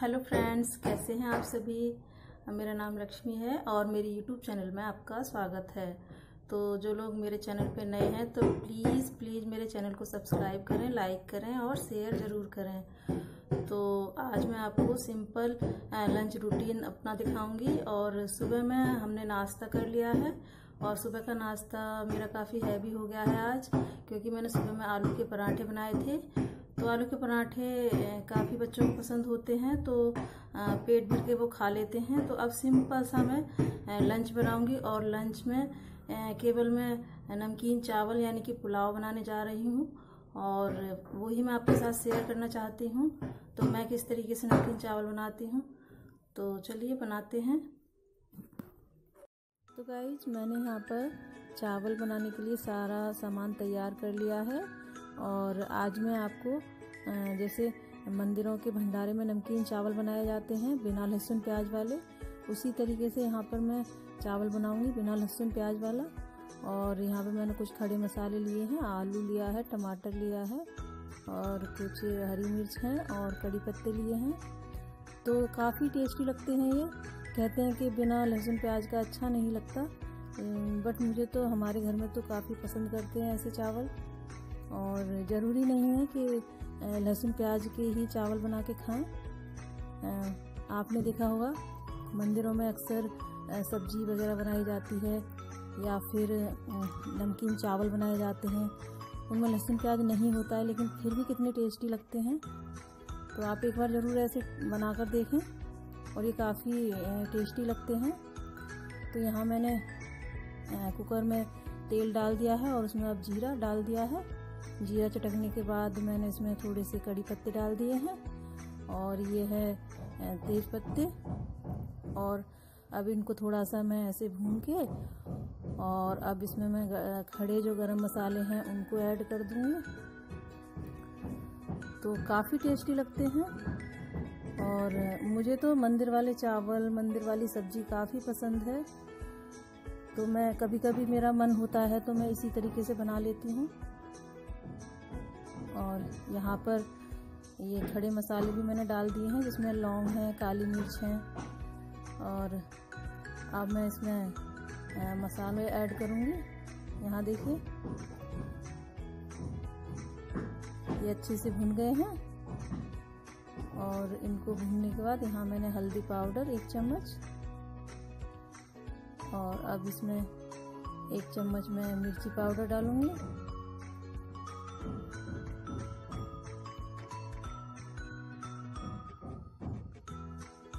Hello friends, कैसे हैं आप सभी? मेरा नाम लक्ष्मी है और मेरी यूट्यूब चैनल में आपका स्वागत है। तो जो लोग मेरे चैनल पे नए हैं तो प्लीज़ प्लीज़ मेरे चैनल को सब्सक्राइब करें लाइक करें और शेयर ज़रूर करें। तो आज मैं आपको सिंपल लंच रूटीन अपना दिखाऊँगी और सुबह में हमने नाश्ता कर लिया है और सुबह का नाश्ता मेरा काफ़ी हैवी हो गया है आज, क्योंकि मैंने सुबह में आलू के पराठे बनाए थे तो आलू के पराठे काफ़ी बच्चों को पसंद होते हैं तो पेट भर के वो खा लेते हैं। तो अब सिंपल सा मैं लंच बनाऊँगी और लंच में केवल मैं नमकीन, चावल यानी कि पुलाव बनाने जा रही हूँ और वही मैं आपके साथ शेयर करना चाहती हूँ। तो मैं किस तरीके से नमकीन, चावल बनाती हूँ? तो चलिए बनाते हैं। तो गाइज़ मैंने यहाँ पर चावल बनाने के लिए सारा सामान तैयार कर लिया है। और आज मैं आपको जैसे मंदिरों के भंडारे में नमकीन चावल बनाए जाते हैं बिना लहसुन प्याज वाले, उसी तरीके से यहाँ पर मैं चावल बनाऊँगी बिना लहसुन प्याज वाला। और यहाँ पे मैंने कुछ खड़े मसाले लिए हैं, आलू लिया है, टमाटर लिया है, और कुछ हरी मिर्च हैं और कड़ी पत्ते लिए हैं। तो काफ़ी टेस्टी लगते हैं ये। कहते हैं कि बिना लहसुन प्याज का अच्छा नहीं लगता। बट मुझे तो हमारे घर में तो काफ़ी पसंद करते हैं ऐसे चावल। और ज़रूरी नहीं है कि लहसुन प्याज के ही चावल बना के खाएँ। आपने देखा होगा, मंदिरों में अक्सर सब्ज़ी वगैरह बनाई जाती है, या फिर नमकीन चावल बनाए जाते हैं। उनमें लहसुन प्याज नहीं होता है, लेकिन फिर भी कितने टेस्टी लगते हैं। तो आप एक बार ज़रूर ऐसे बनाकर देखें, और ये काफ़ी टेस्टी लगते हैं। तो यहाँ मैंने कुकर में तेल डाल दिया है, और उसमें अब जीरा डाल दिया है। जीरा चटकने के बाद मैंने इसमें थोड़े से कड़ी पत्ते डाल दिए हैं और ये है तेज पत्ते। और अब इनको थोड़ा सा मैं ऐसे भून के और अब इसमें मैं खड़े जो गरम मसाले हैं उनको ऐड कर दूँगी। तो काफ़ी टेस्टी लगते हैं और मुझे तो मंदिर वाले चावल, मंदिर वाली सब्ज़ी काफ़ी पसंद है। तो मैं कभी कभी मेरा मन होता है तो मैं इसी तरीके से बना लेती हूँ। और यहाँ पर ये खड़े मसाले भी मैंने डाल दिए हैं, जिसमें लौंग है, काली मिर्च है और अब मैं इसमें मसाले ऐड करूँगी। यहाँ देखिए, ये अच्छे से भुन गए हैं और इनको भूनने के बाद यहाँ मैंने हल्दी पाउडर एक चम्मच और अब इसमें एक चम्मच मैं मिर्ची पाउडर डालूँगी।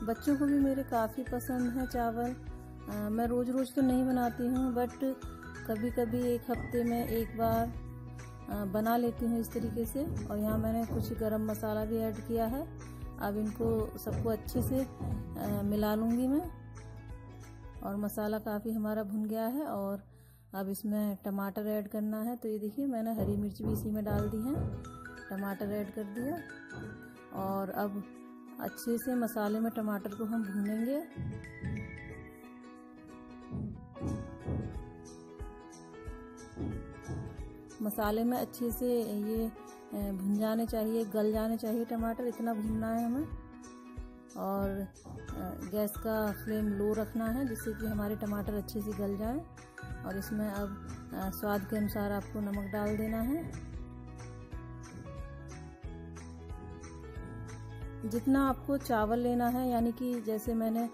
बच्चों को भी मेरे काफ़ी पसंद है चावल। आ, मैं रोज़ रोज़ तो नहीं बनाती हूँ बट कभी कभी एक हफ़्ते में एक बार आ, बना लेती हूँ इस तरीके से। और यहाँ मैंने कुछ गरम मसाला भी ऐड किया है। अब इनको सबको अच्छे से आ, मिला लूँगी मैं। और मसाला काफ़ी हमारा भुन गया है और अब इसमें टमाटर ऐड करना है। तो ये देखिए मैंने हरी मिर्च भी इसी में डाल दी है। टमाटर ऐड कर दिया। और अब अच्छे से मसाले में टमाटर को हम भूनेंगे। मसाले में अच्छे से ये भुन जाने चाहिए, गल जाने चाहिए टमाटर, इतना भूनना है हमें। और गैस का फ्लेम लो रखना है, जिससे कि हमारे टमाटर अच्छे से गल जाए। और इसमें अब स्वाद के अनुसार आपको नमक डाल देना है। जितना आपको चावल लेना है, यानी कि जैसे मैंने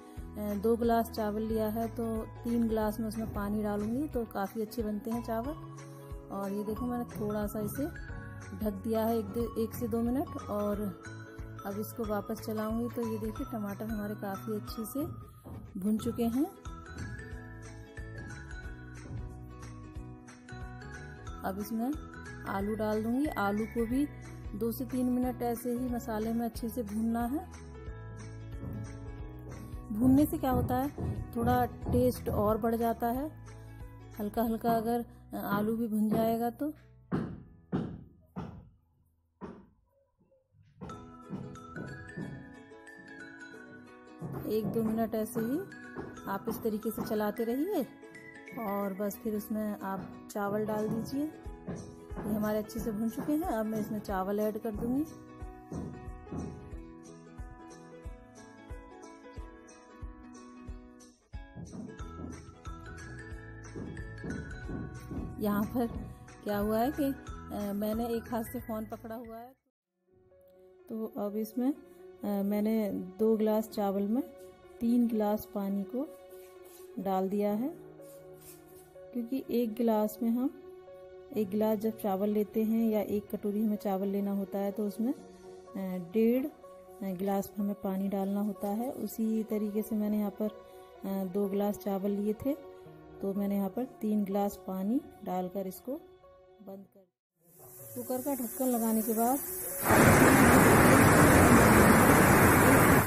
दो गिलास चावल लिया है तो तीन गिलास में उसमें पानी डालूँगी तो काफ़ी अच्छे बनते हैं चावल। और ये देखो, मैंने थोड़ा सा इसे ढक दिया है एक एक से दो मिनट, और अब इसको वापस चलाऊँगी तो ये देखिए, टमाटर हमारे काफ़ी अच्छे से भुन चुके हैं। अब इसमें आलू डाल दूँगी। आलू को भी दो से तीन मिनट ऐसे ही मसाले में अच्छे से भूनना है। भूनने से क्या होता है? थोड़ा टेस्ट और बढ़ जाता है। हल्का हल्का अगर आलू भी भुन जाएगा तो। एक दो मिनट ऐसे ही आप इस तरीके से चलाते रहिए और बस फिर उसमें आप चावल डाल दीजिए। ये हमारे अच्छे से भून चुके हैं। अब मैं इसमें चावल ऐड कर दूँगी। यहाँ पर क्या हुआ है कि मैंने एक हाथ से फ़ोन पकड़ा हुआ है। तो अब इसमें मैंने दो गिलास चावल में तीन गिलास पानी को डाल दिया है। क्योंकि एक गिलास में हम एक गिलास जब चावल लेते हैं या एक कटोरी हमें चावल लेना होता है तो उसमें डेढ़ गिलास हमें पानी डालना होता है। उसी तरीके से मैंने यहाँ पर दो गिलास चावल लिए थे। तो मैंने यहाँ पर तीन गिलास पानी डालकर इसको बंद कर कुकर का ढक्कन लगाने के बाद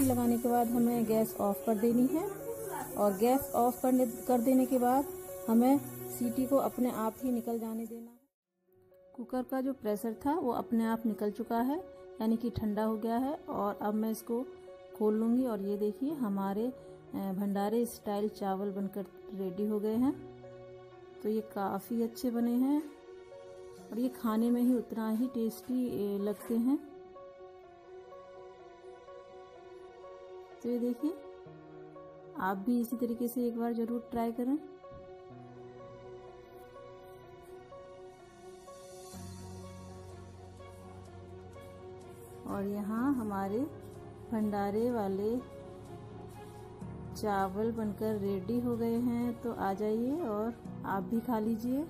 लगाने के बाद हमें गैस ऑफ़ कर देनी है। और गैस ऑफ़ करने, कर देने के बाद हमें सीटी को अपने आप ही निकल जाने देना। कुकर का जो प्रेशर था, वो अपने आप निकल चुका है, यानी कि ठंडा हो गया है। और अब मैं इसको खोल लूँगी और ये देखिए, हमारे भंडारे स्टाइल चावल बनकर रेडी हो गए हैं। तो ये काफ़ी अच्छे बने हैं और ये खाने में ही उतना ही टेस्टी लगते हैं। तो ये देखिए, आप भी इसी तरीके से एक बार ज़रूर ट्राई करें। और यहाँ हमारे भंडारे वाले चावल बनकर रेडी हो गए हैं तो आ जाइए और आप भी खा लीजिए।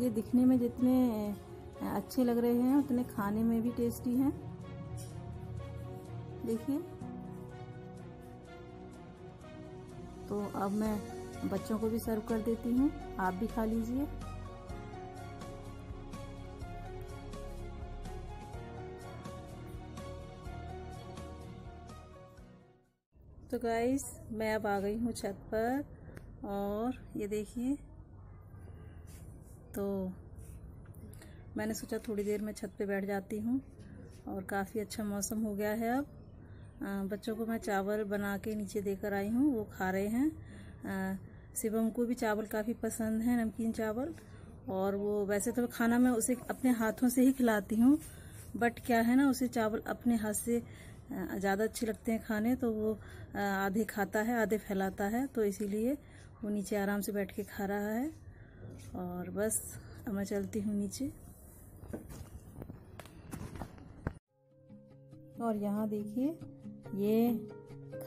ये दिखने में जितने अच्छे लग रहे हैं, उतने खाने में भी टेस्टी हैं। देखिए। तो अब मैं बच्चों को भी सर्व कर देती हूँ। आप भी खा लीजिए। तो गाइस मैं अब आ गई हूँ छत पर, और ये देखिए तो मैंने सोचा थोड़ी देर में छत पे बैठ जाती हूँ, और काफ़ी अच्छा मौसम हो गया है अब। बच्चों को मैं चावल बना के नीचे देकर आई हूँ, वो खा रहे हैं। शिवम को भी चावल काफ़ी पसंद है, नमकीन चावल। और वो वैसे तो खाना मैं उसे अपने हाथों से ही खिलाती हूँ, बट क्या है ना, उसे चावल अपने हाथ से ज़्यादा अच्छे लगते हैं खाने तो वो आधे खाता है, आधे फैलाता है तो इसीलिए वो नीचे आराम से बैठ के खा रहा है। और बस, अब मैं चलती हूँ नीचे। और यहाँ देखिए, ये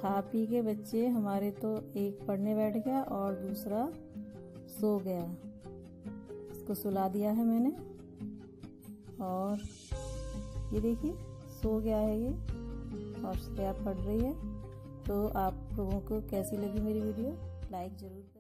खा पी के बच्चे, हमारे तो एक पढ़ने बैठ गया और दूसरा सो गया। इसको सुला दिया है मैंने। और ये देखिए, सो गया है ये। और श्रेया पढ़ रही है। तो आप लोगों को कैसी लगी मेरी वीडियो? लाइक ज़रूर